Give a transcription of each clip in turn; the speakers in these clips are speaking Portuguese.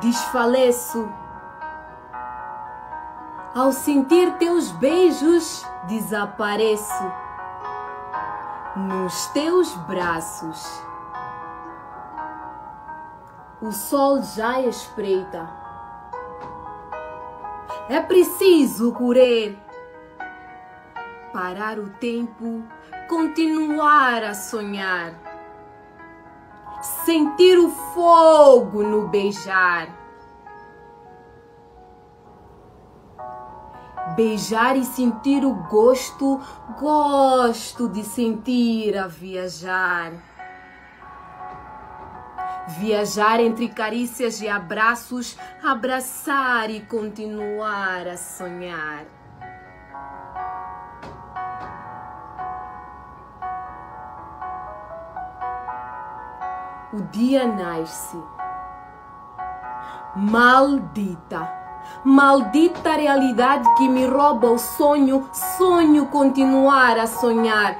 desfaleço. Ao sentir teus beijos, desapareço nos teus braços. O sol já espreita. É preciso correr, parar o tempo, continuar a sonhar, sentir o fogo no beijar. Beijar e sentir o gosto, gosto de sentir a viajar. Viajar entre carícias e abraços, abraçar e continuar a sonhar. O dia nasce. Maldita Maldita realidade que me rouba o sonho, sonho continuar a sonhar.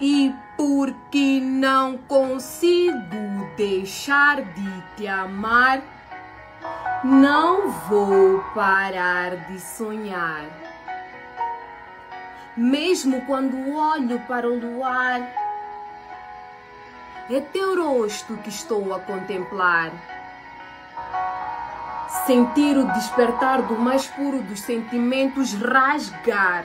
E porque não consigo deixar de te amar, não vou parar de sonhar. Mesmo quando olho para o luar, é teu rosto que estou a contemplar sentir o despertar do mais puro dos sentimentos rasgar.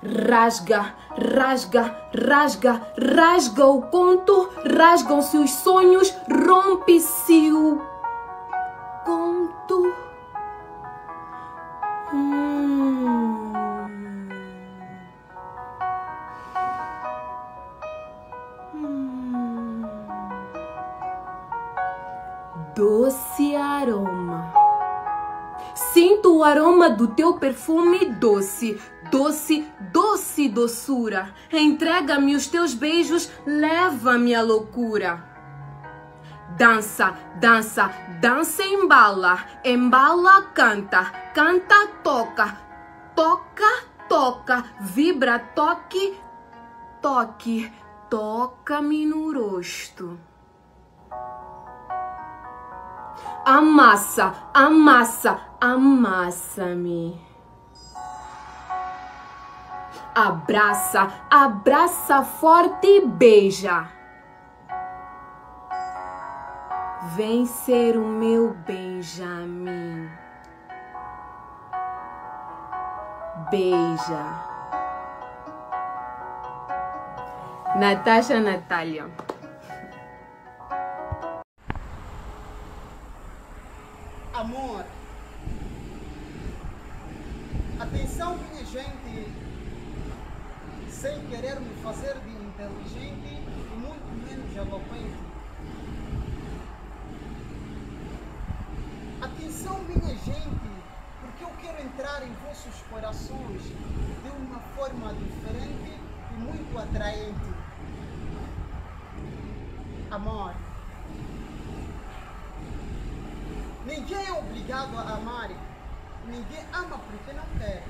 Rasga, rasga, rasga, rasga o conto, rasgam-se os sonhos, rompe-se o doce aroma. Sinto o aroma do teu perfume doce, doce, doce doçura. Entrega-me os teus beijos, leva-me à loucura. Dança, dança, dança, embala, embala, canta, canta, toca, toca, toca, vibra, toque, toque, toca-me no rosto. Amassa, amassa, amassa-me. Abraça, abraça forte e beija. Vem ser o meu Benjamin. Beija. Natasha Natália. Atenção, minha gente, sem querer me fazer de inteligente e muito menos eloquente. Atenção, minha gente, porque eu quero entrar em vossos corações de uma forma diferente e muito atraente. Amor. Ninguém é obrigado a amar. Ninguém ama porque não quer.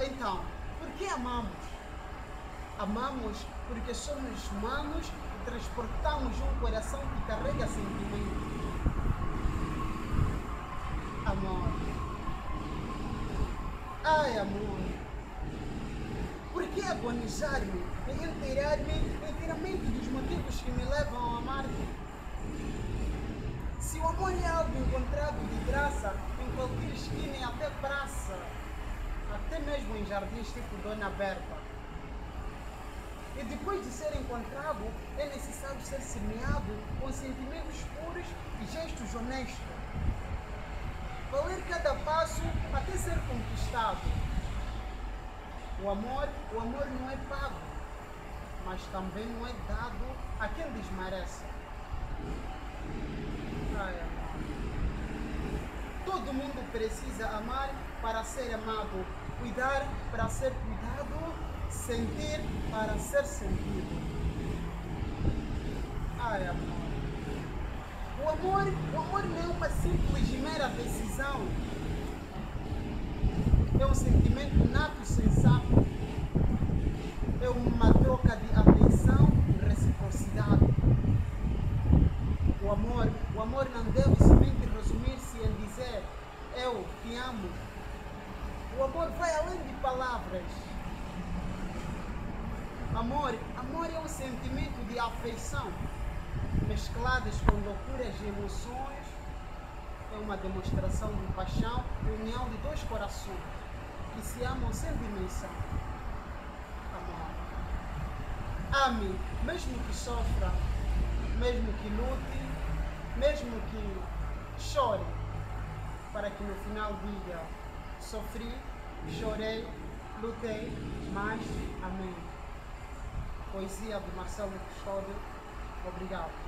Então, por que amamos? Amamos porque somos humanos e transportamos um coração que carrega sentimentos. Amor. Ai, amor. Por que agonizar-me e inteirar-me inteiramente dos motivos que me levam a amar-te? Se o amor é algo encontrado de graça em qualquer esquina e até praça, até mesmo em jardins tipo Dona Berta. E depois de ser encontrado, é necessário ser semeado com sentimentos puros e gestos honestos. Valer cada passo até ser conquistado. O amor, o amor não é pago, mas também não é dado a quem desmerece. Todo mundo precisa amar para ser amado, cuidar para ser cuidado, sentir para ser sentido. Ai, amor. O amor, o amor não é uma simples e mera decisão. é um sentimento nato e sensato. É uma troca de atenção e reciprocidade. Amor, não deve somente resumir-se em dizer eu te amo. O amor vai além de palavras. Amor, amor é um sentimento de afeição mescladas com loucuras e emoções. É uma demonstração de paixão união de dois corações que se amam sem dimensão. Amor. Ame, mesmo que sofra, mesmo que lute, mesmo que chore, para que no final diga: sofri, chorei, lutei, mas amei. Poesia de Marcelo Custódio. Obrigado.